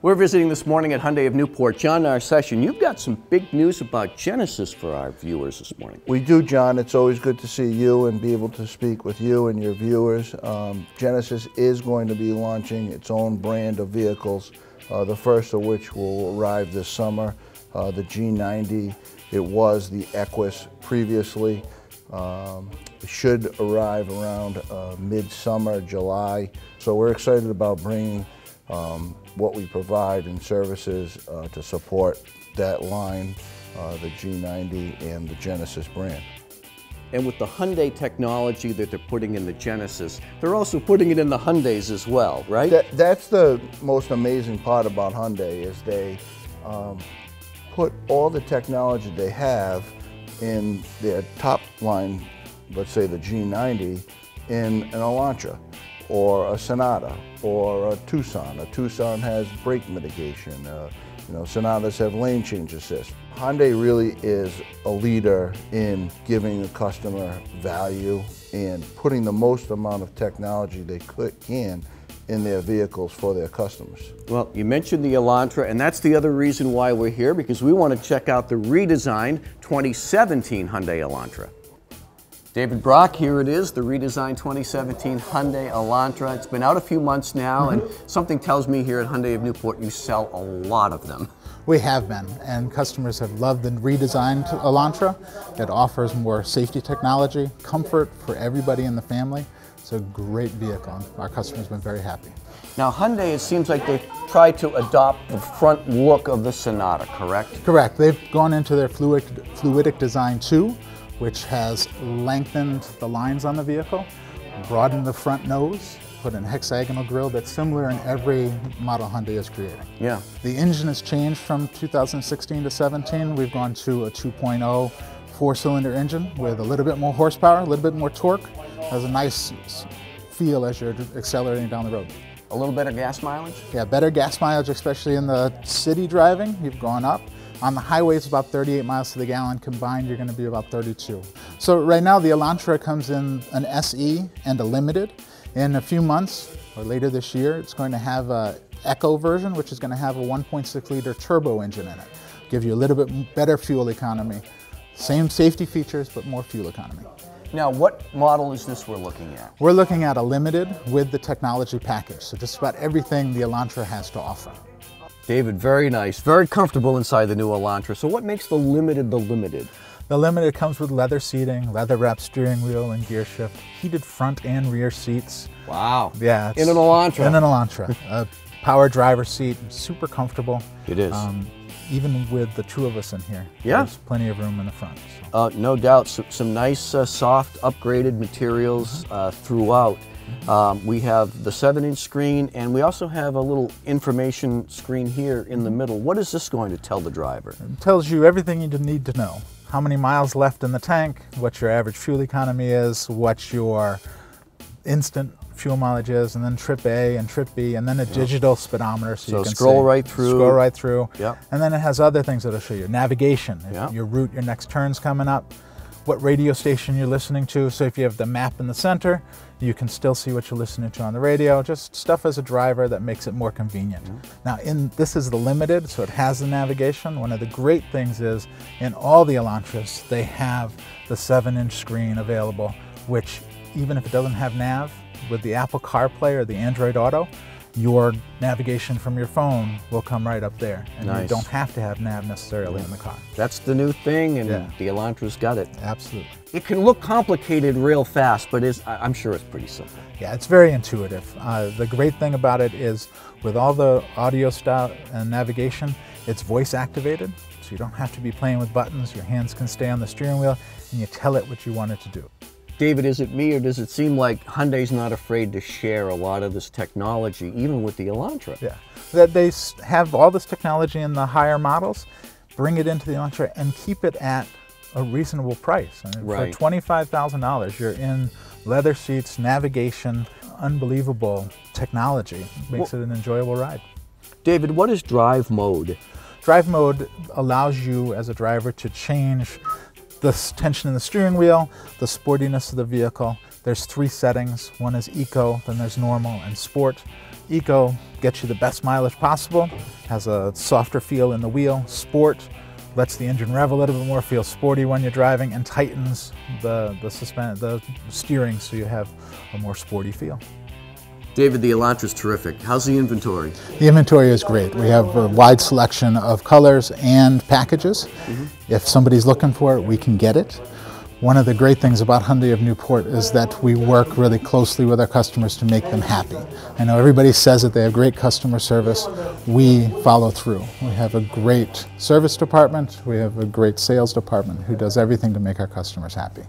We're visiting this morning at Hyundai of Newport. John, our session, you've got some big news about Genesis for our viewers this morning. We do, John. It's always good to see you and be able to speak with you and your viewers. Um, Genesis is going to be launching its own brand of vehicles, uh, the first of which will arrive this summer, uh, the G90. It was the Equus previously. Um, should arrive around uh, mid-summer, July. So we're excited about bringing um, what we provide in services uh, to support that line, uh, the G90 and the Genesis brand. And with the Hyundai technology that they're putting in the Genesis, they're also putting it in the Hyundais as well, right? That, that's the most amazing part about Hyundai is they um, put all the technology they have in their top line, let's say the G90, in an Elantra or a Sonata or a Tucson. A Tucson has brake mitigation. Uh, you know, Sonatas have lane change assist. Hyundai really is a leader in giving the customer value and putting the most amount of technology they could, can in their vehicles for their customers. Well, you mentioned the Elantra, and that's the other reason why we're here, because we want to check out the redesigned 2017 Hyundai Elantra. David Brock, here it is, the redesigned 2017 Hyundai Elantra. It's been out a few months now, and mm-hmm. something tells me here at Hyundai of Newport you sell a lot of them. We have been, and customers have loved the redesigned Elantra. It offers more safety technology, comfort for everybody in the family. It's a great vehicle, our customers have been very happy. Now, Hyundai, it seems like they've tried to adopt the front look of the Sonata, correct? Correct. They've gone into their fluid, fluidic design too, which has lengthened the lines on the vehicle, broadened the front nose, put in hexagonal grille that's similar in every model Hyundai is creating. Yeah. The engine has changed from 2016 to 17. We've gone to a 2.0 four-cylinder engine with a little bit more horsepower, a little bit more torque. Has a nice feel as you're accelerating down the road. A little better gas mileage? Yeah, better gas mileage, especially in the city driving. You've gone up. On the highway, it's about 38 miles to the gallon. Combined, you're going to be about 32. So right now, the Elantra comes in an SE and a Limited. In a few months, or later this year, it's going to have a Eco version, which is going to have a 1.6 liter turbo engine in it. Give you a little bit better fuel economy. Same safety features, but more fuel economy. Now, what model is this we're looking at? We're looking at a Limited with the technology package. So just about everything the Elantra has to offer. David, very nice. Very comfortable inside the new Elantra. So what makes the Limited the Limited? The Limited comes with leather seating, leather wrapped steering wheel and gear shift, heated front and rear seats. Wow. Yeah. In an Elantra. In an Elantra. a power driver seat, super comfortable. It is. Um, even with the two of us in here, yeah. there's plenty of room in the front. So. Uh, no doubt. So, some nice, uh, soft, upgraded materials uh, throughout. Um, we have the 7-inch screen, and we also have a little information screen here in the middle. What is this going to tell the driver? It tells you everything you need to know. How many miles left in the tank, what your average fuel economy is, what your instant fuel mileage is, and then trip A and trip B, and then a digital speedometer so, so you can scroll see, right through. Scroll right through. Yeah. And then it has other things that'll show you. Navigation, yeah. your route, your next turn's coming up, what radio station you're listening to. So if you have the map in the center, you can still see what you're listening to on the radio. Just stuff as a driver that makes it more convenient. Mm -hmm. Now, in this is the limited, so it has the navigation. One of the great things is in all the Elantras, they have the seven-inch screen available, which even if it doesn't have nav, with the Apple CarPlay or the Android Auto, your navigation from your phone will come right up there. And nice. you don't have to have nav necessarily in the car. That's the new thing, and yeah. the Elantra's got it. Absolutely. It can look complicated real fast, but I'm sure it's pretty simple. Yeah, it's very intuitive. Uh, the great thing about it is with all the audio style and navigation, it's voice activated, so you don't have to be playing with buttons. Your hands can stay on the steering wheel, and you tell it what you want it to do. David, is it me or does it seem like Hyundai's not afraid to share a lot of this technology, even with the Elantra? Yeah, that they have all this technology in the higher models, bring it into the Elantra and keep it at a reasonable price. I mean, right. For $25,000, you're in leather seats, navigation, unbelievable technology. Makes well, it an enjoyable ride. David, what is drive mode? Drive mode allows you as a driver to change the tension in the steering wheel, the sportiness of the vehicle. There's three settings. One is eco, then there's normal and sport. Eco gets you the best mileage possible, has a softer feel in the wheel, sport, lets the engine rev a little bit more, feels sporty when you're driving, and tightens the, the, suspend, the steering so you have a more sporty feel. David, the Elantra's terrific. How's the inventory? The inventory is great. We have a wide selection of colors and packages. Mm-hmm. If somebody's looking for it, we can get it. One of the great things about Hyundai of Newport is that we work really closely with our customers to make them happy. I know everybody says that they have great customer service. We follow through. We have a great service department, we have a great sales department who does everything to make our customers happy.